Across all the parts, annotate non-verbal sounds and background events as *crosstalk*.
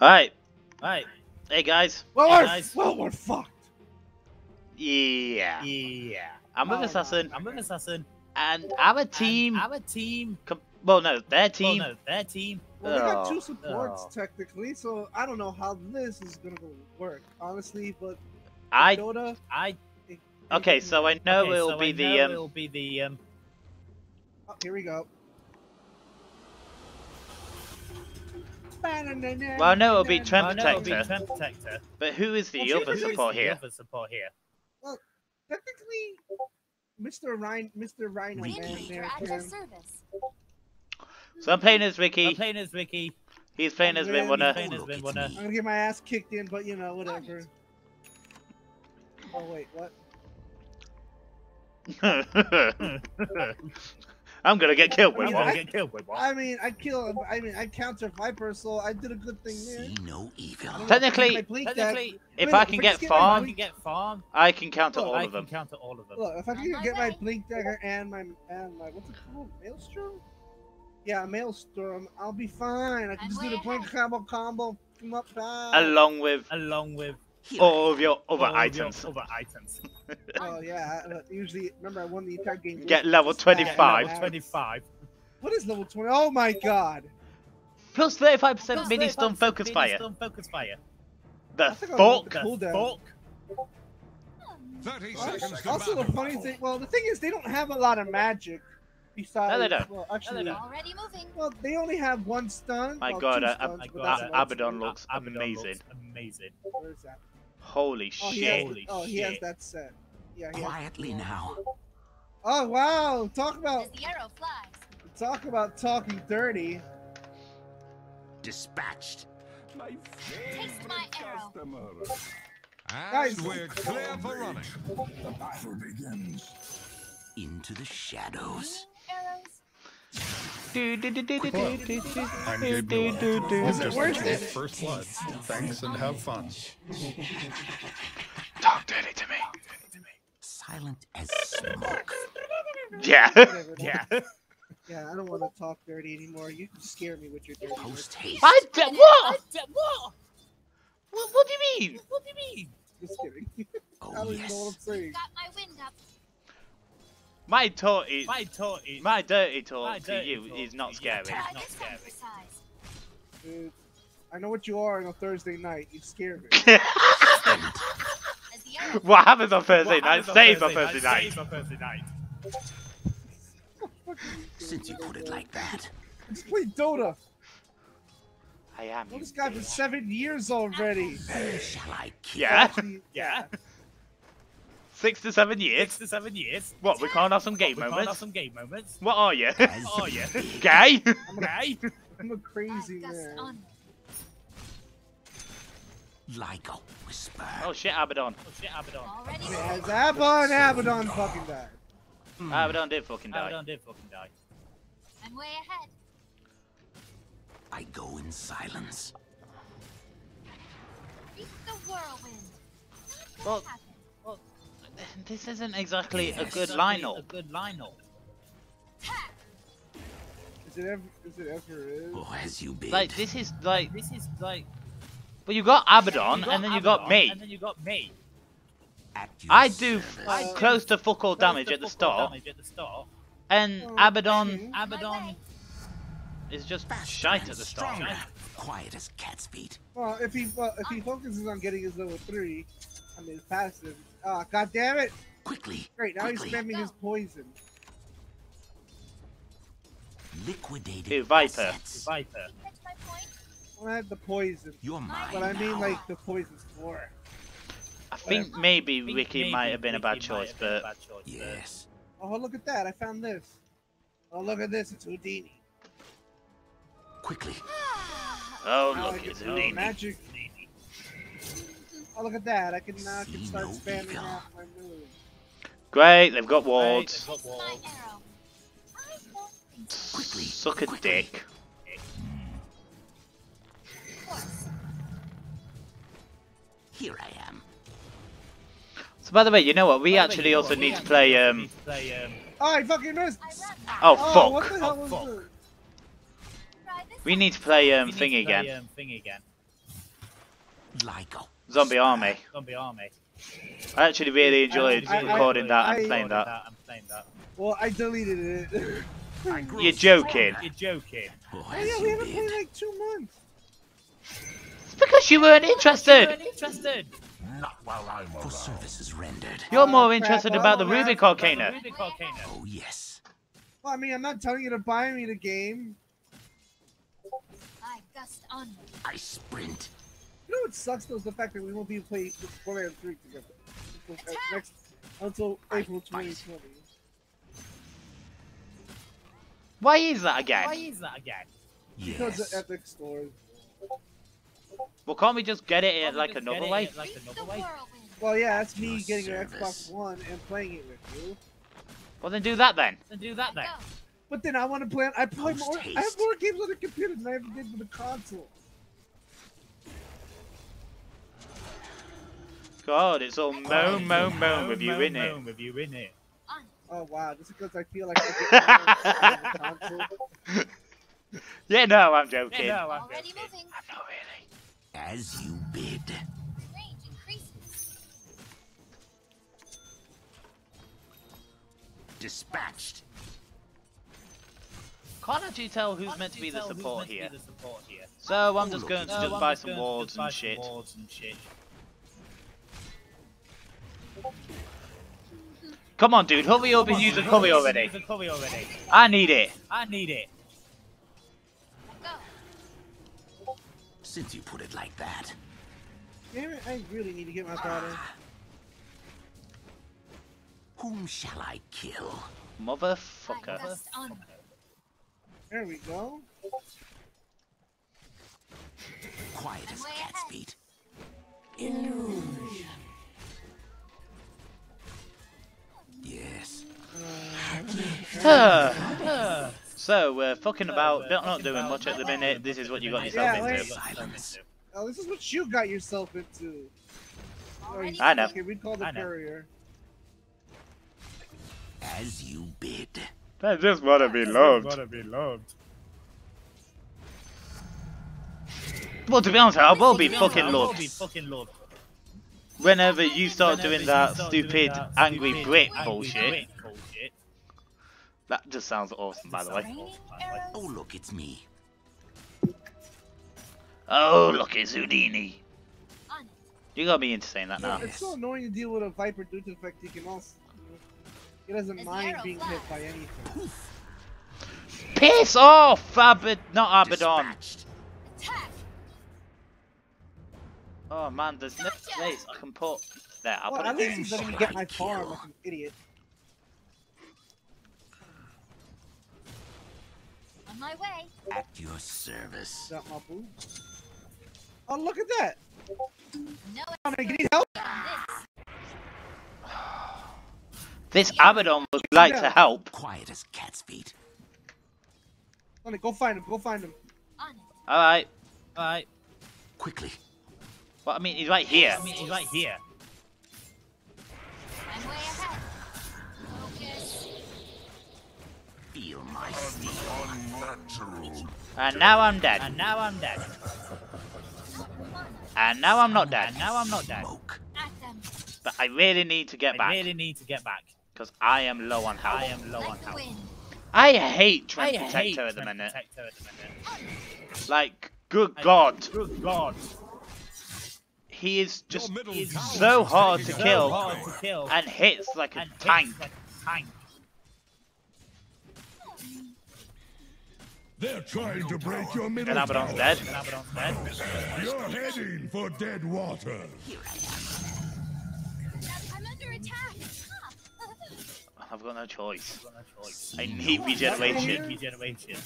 Alright, Right. hey guys. Well, Hey, we're, guys. well, we're fucked. Yeah. Yeah. I'm with Oh, Assassin, I'm with Assassin. and our and team. Our team. com- well, no, their team. Well, team. no, their team. Well, we got Oh. two supports Oh. technically, so I don't know how this is gonna work, honestly. But I. Dota. I. it- Okay, it- so I know okay, it'll so be I the know um. It'll be the um. oh, here we go. Well, I know it'll be Treant oh, no, it'll be Protector. Protector. but who is the Well, other Treant support The here? other support here. Well, Technically, Mr. Ryan, Mr. Rhino We Man need there your at your service. So I'm playing as Riki. I'm playing as Riki. He's playing as Yeah, Win playing as Win Winner. I'm gonna get my ass kicked in, but you know, oh, whatever. Oh wait, what? *laughs* *laughs* I'm gonna get killed I with mean, one. Wanna get killed with? I mean, I kill. I mean, I counter Viper, so I did a good thing there. See no evil. I don't know if I Technically- get my blink deck- Technically, If Wait, I can get just I farm, can get farm. I can counter Look, all I of can them. counter all of them. Look, if I can get my blink dagger and my and my what's it called, maelstrom? Yeah, maelstrom. I'll be fine. I can I'm just do the blink combo combo. Come up die. Along with Along with Here all of your other all of your items. Other items. *laughs* Oh yeah. uh, Usually, remember I won the entire game. Get level stat. 25. Level 25. What is level twenty? Oh my god. Plus 35% mini stun focus fire. stun focus fire. The I think fuck? the The cooldown. fuck? 30 Also, seconds also the funny thing, well, the thing is, they don't have a lot of magic. Besides, No, they don't. Well, actually, don't. Already moving. well, they only have one stun. My well, God, uh, stuns, My but God, that's uh, about Abaddon it. looks Abaddon amazing. looks amazing. Where is that? Holy Oh, he has, shit. Oh, he has that set. Yeah. He has, quietly now. oh wow! Talk As about the arrow flies. talk about talking dirty. Dispatched. My Taste my arrow. customer. Guys. And we're clear for running. The battle begins. Into the shadows. Arrows. I'm do, Gabe do, Newell. do, do. Welcome it to worth it? First Blood. Thanks and have fun. Talk dirty to me. Silent as smoke. Yeah. Whatever. *laughs* Yeah. Yeah, I don't want to talk dirty anymore. You can scare me with your dirty. Post haste. I d- what? What? what? What do you mean? What do you mean? Just kidding. *laughs* Oh don't even know I'm yes. saying. Got my wind up. My talk is My talk is. my dirty talk My to you talk is not scary. I Not just scary. emphasize. Dude, I know what you are on a Thursday night. You scare me. As *laughs* the what happens on Thursday What night happens on Thursday night. Stays on Thursday night. Since you put it like that. Let's play Dota. I am. I know this guy for seven years already. Who shall I kill? Yeah. Yeah. Six to seven years. Six years. to seven years. What? We can't have some gay moments. We can't have moments. some gay moments. What are you? As Oh, yeah. big. Gay? Okay. *laughs* I'm a crazy man. onward. Like a whisper. oh shit, Abaddon. Oh shit, Abaddon. Already Yeah, moving. Abaddon, Abaddon fucking died. Hmm. Abaddon did fucking die. Abaddon did fucking die. I'm way ahead. I go in silence. Beat the whirlwind. Not Well, happen. This isn't exactly a good lineup. A good lineup. Is it ever? Is it ever? Is? Oh, as you bid. Like this is like, This is like. well, you got Abaddon, you got and then you got me. And then you got me. I do service. like, close to fuck all damage at the start, Damage at the start. and Oh, Abaddon okay. Abaddon is just Faster shite at the start. stronger. Quiet as cat's feet. Well, if he well, if he focuses on getting his level three, I mean passive. Ah, god damn it! Quickly. Great, now he's quickly. spamming his poison. Liquidated Ew, Viper. assets. Viper. Catch my point? Well, I have the poison, You're mine but I mean now. like the poison's for. I think maybe think Riki maybe might have been a bad choice, have been a but bad choice, but- Yes. Oh, look at that! I found this. Oh, look at this! It's Houdini. Quickly. oh Now look, get it's Houdini. magic. Oh, look at that! I can now I can start spamming evil. off my moves. Great, they've got Right, wards. they've got My walls. arrow. I don't think so. Quickly. Suck a quickly. dick. Here I am. So by the way, you know what? We By the way, actually also need to play. Um. need to play, um, Oh, I fucking missed! I run. Oh Oh, what fuck! the hell Oh, was fuck. it? Try this We need to play um need thing to play, again. Um, thing again. Lyco. Zombie Army. Zombie army. I actually really enjoyed I- I- recording that I- and playing that. I'm playing that. Well, I deleted it. You're joking. You're joking. Oh, oh yeah, you we haven't played like two months. It's because you weren't interested. interested. Not while I'm For around. services rendered. You're more crap, interested well, about the man. Rubik Arcana. Rubik Arcana. Oh, yes. Well, I mean, I'm not telling you to buy me the game. I gust onward. I sprint. You know what sucks though is the fact that we won't be playing Borderlands 3 together until, uh, next, until April 2020. Why is that again? Why is that again? Because Yes. of Epic stores. Well, can't we just get it in Can't like just another get it way? Like another way. Well, yeah, that's me Your getting an. Xbox One and playing it with you. Well, then do that then. Then do that then. But then I want to play. I play Post more. I have more games on the computer than I ever did with the console. God, it's all moan, moan, moan with you, in it? With you, in it. Oh wow, just because I feel like I get the console. *laughs* Yeah, no, I'm Yeah, joking. no, I'm Already joking. moving. I'm not really. As you bid. Range increases. Dispatched. Can't actually tell who's Can't meant to be the tell who's support meant to be here. the support here. So I'm just look, going to just I'm buy some wards and wards and shit. Come on, dude, hurry up and use the curry already. Use already. I need it. I need it. Since you put it like that. Damn it, I really need to get my thought in. Whom shall I kill? Motherfucker. There we go. Quiet as way cat's ahead. feet. Yes. so we're fucking about, we're not doing much at the minute. This is what you got yourself Yeah, into. wait. got yourself Silence. Oh, this is what you got yourself into. Already I know. Okay, we call the courier. As you bid. I just want to be Gotta be loved. Well, to be honest, I will be To honest, fucking I will loved be fucking loved. whenever you start Whenever doing you that start doing stupid angry stupid Brit angry bullshit. Brit bullshit. That just sounds awesome, by the way. Oh, look, it's me. Oh, look, it's Houdini. You gotta be into saying that now. It's so annoying to deal with a Viper due to the fact he can also. He doesn't mind being hit by anything. Piss off, Abed, not Abaddon. Oh man, there's no place I can put. There, I'll Well, put at it least there. he's letting me Shall get my farm like an idiot. On my way. At your service. Got my boo. Oh, look at that! No Oh, man, you need help? on This Abaddon would like to help. Quiet as cat's feet. Sonny, go find him. Go find him. this. On it. Alright. Alright, Quickly. Well, I mean, he's right here. I mean, he's right here. Feel my steel. Unnatural. And now I'm dead. And now I'm dead. And now I'm not dead. And now I'm not dead. Smoke. But I really need to get I back. really need to get back. Because I am low on health. I am low on health. I hate I Treant hate Protector at the minute. Protector at the minute. Like, good I- god. Good God. He is just Your middle He's tower so hard to So kill. hard to kill. and hits like a and tank. like a tank. They're trying to break your middle And Abaddon's tower. dead. And Abaddon's dead. You're heading for dead water. Here I am. I'm under attack. I've got no choice. Got no choice. I need regeneration. Regeneration.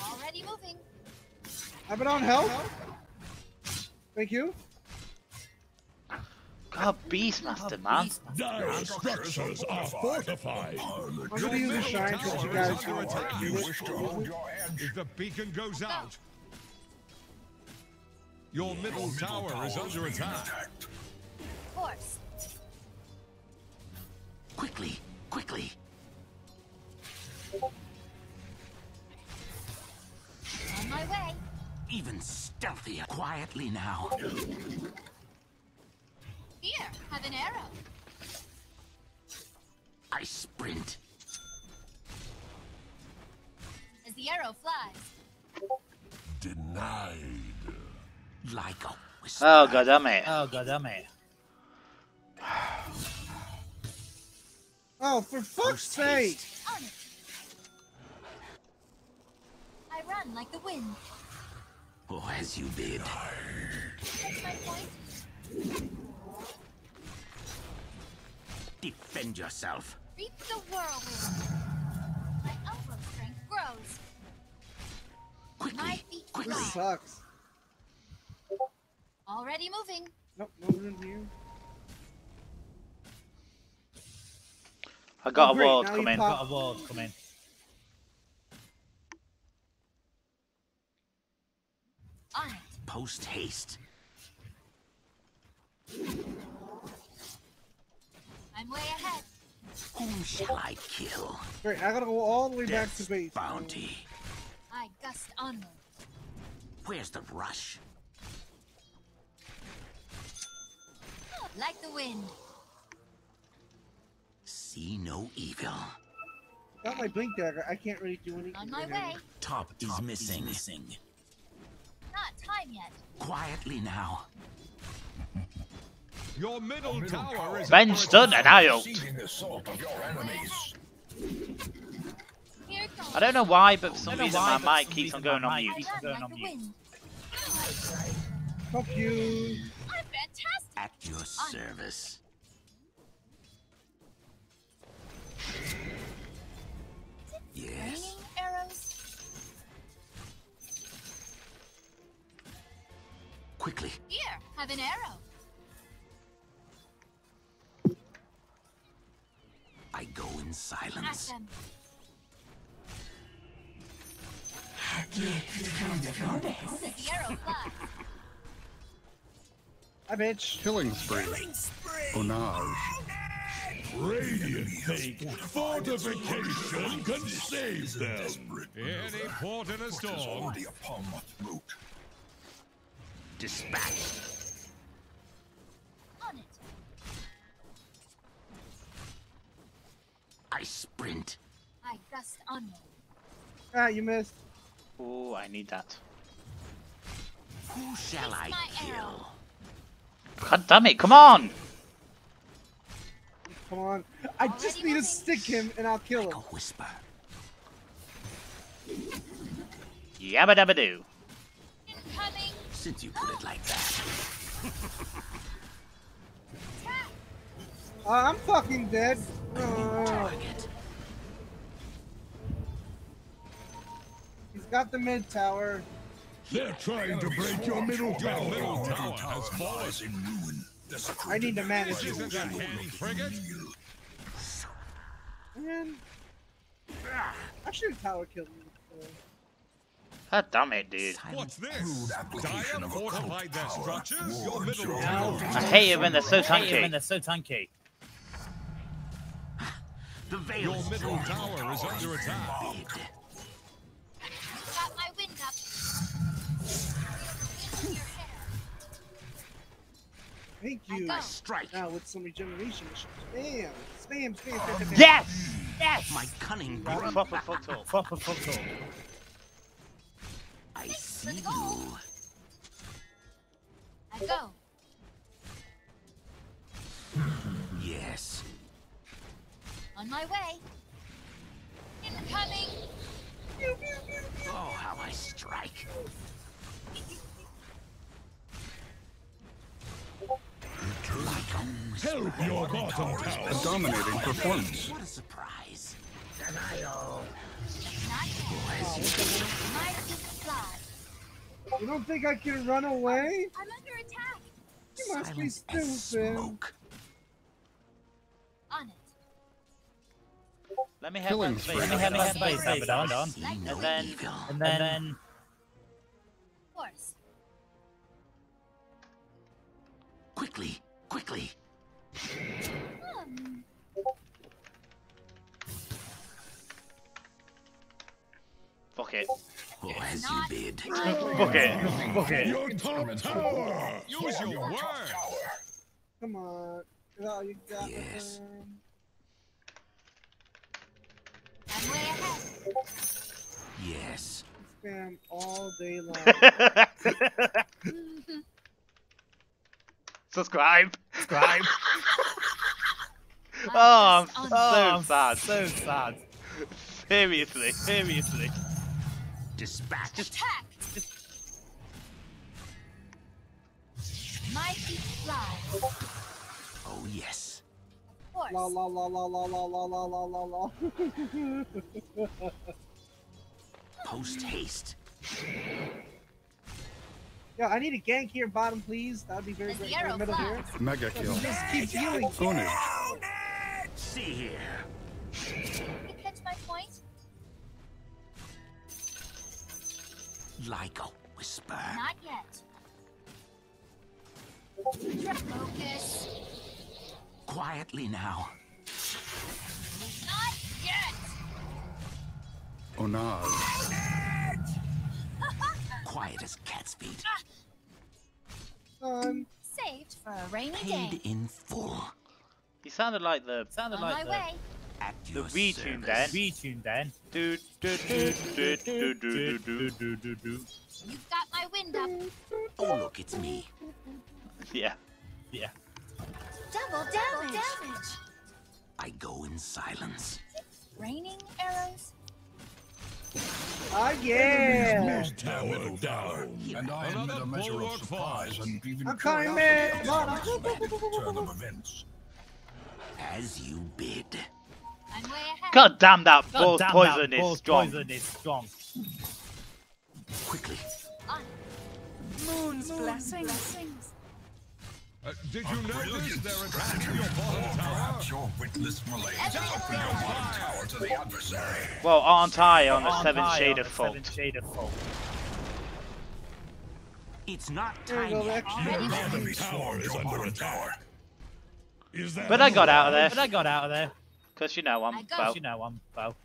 Already moving. I've been on help. Thank you. God, Beastmaster, man. Dire structures are fortified. I'm gonna a shine because you guys Under attack. You wish to hold your edge. If the beacon goes out, your middle tower is under attack. Force. Quickly. Quickly. On my way. Even stealthier. Quietly now. Here, have an arrow. I sprint. As the arrow flies. Denied. Like a whisper. Oh god damn it. Oh god damn it. Oh, for fuck's sake! On. I run like the wind. Oh, as you bid. That's my point. Defend yourself. Reap the whirlwind. My elbow strength grows. Quickly. My feet Quickly. fly. sucks. Already moving. Nope, moving in here. I got Oh, a ward now you coming. pop- Got a ward coming. On it. Post haste. I'm way ahead. Whom shall I kill? Great, I gotta go all the way back to Death's base. bounty. I gust onward. Where's the rush? Like the wind. See no evil. Got my blink dagger. I can't really do anything. On my right now. way. Top is missing. missing. Not time yet. Quietly now. Your middle tower is Ben's done and I ult. Seeking the assault of your enemies. Here it goes. I don't know why, but for some I don't know reason why, my but mic keeps on going on mic mute. I keeps on going on mute. Fuck you. I'm fantastic. At your service. Yes. Arrows. Quickly. Here, have an arrow. Silence. them. The arrow flies. Hi, bitch. Killing spree. Ownage. Radiant think fortification can save them. any port in a storm. Dispatch. Ah, you missed. Ooh, I need that. Who shall I kill? God damn it, come on! Come on. I just Already need to stick him and I'll kill Like a whisper. Yabba dabba doo. Incoming. Since you put it like that. *laughs* Uh, I'm fucking dead. New Uh, target. Got the mid tower. They're trying to break your middle Your middle tower. tower has fallen. Lies in ruin. I need to manage This it. isn't a hand frigate. Man. I should have tower killed him. before. God damn it, dude. What's this? Dire fortified their structures. Your middle tower. I hate it when they're so Hate it when tanky. they're so tanky. The veil Your middle drawn. tower is under attack. Thank you. go. Strike. Now with some regeneration. Spam. Spam, spam, spam, spam, spam. Yes! Yes! My cunning Proper brain. proper fucked up. Proper fucked up. I see you. I go. Yes. On my way. Incoming. Oh, how I strike. *laughs* Like a. Help your bottom A dominating performance. What a surprise. Not yet. My feet fly. You don't think I can run away? I'm under attack. You must be stupid. smoke. On it. Let me have Killing that space. Let me have my that space, space, Abaddon. See Like no the then- And then, and then Horse. Quickly, quickly. Fuck it. Oh, as you bid. Fuck it. Fuck it. Your top tower. Use your word. Come on. Is all you got? Yes. I'm way ahead. Yes. Spam all day long. *laughs* *laughs* Subscribe. Subscribe. Oh, I'm so Oh, I'm sad. So sad. Seriously. Seriously. Dispatched. Attack! My feet fly. Oh, yes. Horse. la la la la la la la la la la la. Post haste. Yeah, I need a gank here, bottom, please. That'd be very As great. In the middle here. Mega kill. Just keep healing. Only. See here. You catch my point? Like a whisper. Not yet. Focus. Quietly now. Not yet. Ownage. Quiet as cat's feet. Son. Saved for a rainy Paid day. in full. You sounded like the Sounded On like my the way. At the your retune service. then. retune then. Do do do do do do do do. do do do. You've got my wind up. Oh, look, it's me. *laughs* Yeah. Yeah. Double damage. damage. I go in silence. Raining arrows. Ah, yeah. Tower down. And I admit a measure of surprise and even I'm coming, man. Come on. has expanded the turn of events. As you bid. I'm way ahead. God damn that God damn poison that is strong. Poison is strong. Quickly. On. Moon's blessings. Blessings. Uh, did you notice their attack to your bottom tower? Perhaps your witless malaise has opened your bottom tower to the adversary. Well, aren't I on the Aren't seventh shade of the fault? Seventh shade of fault. It's not There you time go, yet. Lex. Your bottom tower is under attack. Is that But I got out of there. But I got out of there. because you know I'm I got well. You know I'm well.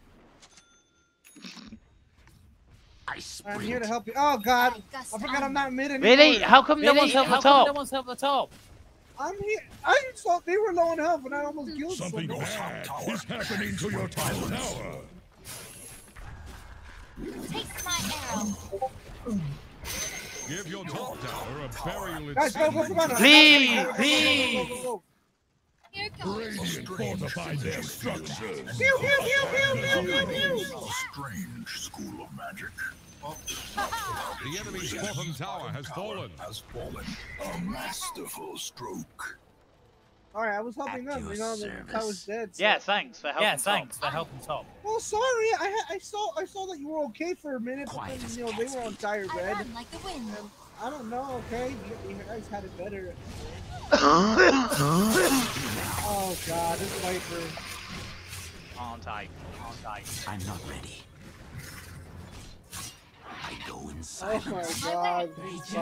I I'm here to help you. Oh, God. I forgot. I'm not mid anymore. Really? How come no one's helped How the come No one's helped the top. I'm here. I just thought they were low on health, and I almost killed Something someone. bad is happening to your top tower. Take my arrow. Give your top tower a burial Guys, go, go, come on. Please, Go, go, go, please. Radiant fortified their structures. Pew, pew, pew, pew, pew, pew, pew. Strange school of magic. The enemy's bottom tower has fallen. Has fallen. A masterful stroke. All right, I was helping At them. your You know, the service. tower's dead. so- Yeah, thanks for helping. Yeah, top. thanks for helping top. Well, sorry. I I saw I saw that you were okay for a minute, but then you know they were on feet. dire I red. like the wind. I don't know. Okay, you, you guys had it better. *laughs* Oh God, this Viper. Aren't I? Aren't I'm not ready. I go in Oh my. God, these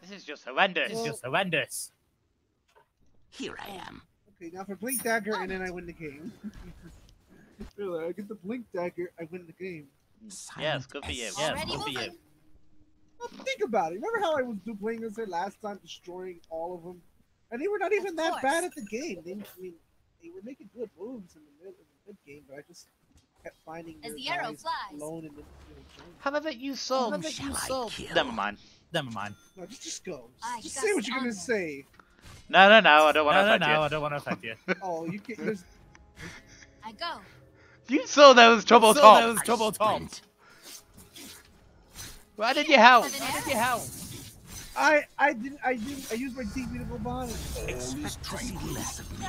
This is just horrendous. It's just horrendous. Here I am. Okay, now for Blink Dagger, and then I win the game. *laughs* really, I get the Blink Dagger, I win the game. Silent good for you. as Yeah, Already good for you. Well, think about it. Remember how I was do- playing this here last time, destroying all of them, and they were not even that bad at the game. They, I mean, they were making good moves in the mid, in the mid game, but I just kept finding As the arrow flies. alone in the, in the game. However, you sold. Whom shall I kill? Never mind. Never mind. No, just just go. Ah, I Just say what you're gonna on say. No, no, no. I don't want to no, offend no, I don't want to offend you. *laughs* Oh, you can't. There's, I go. you. You saw there was trouble So top. there was trouble top. sprint. Why did you help? Seven Why did you help? I I didn't I didn't I used my TV to go behind. him. Expect to see less of me.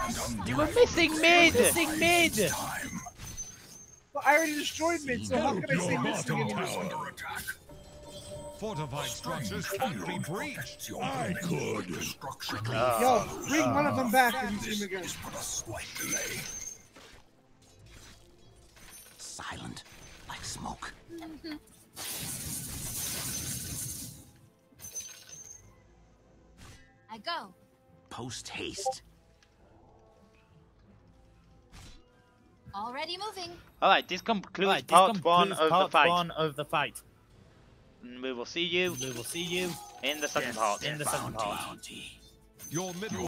You were missing mid. Missing mid. Time. But I already destroyed mid, so how can I say missing bottom anymore? tower under attack. Fortified structures can't be breached. I could. Destruction. Yo, bring one of them back and you see This him again. is but a slight delay. Silent like smoke. Mm-hmm. I go. Post haste. Already moving. Alright, this concludes Right, this part one concludes of part the fight. one of the fight. And we will see you We will see you in the second Yes, part. in the second part. bounty. Your middle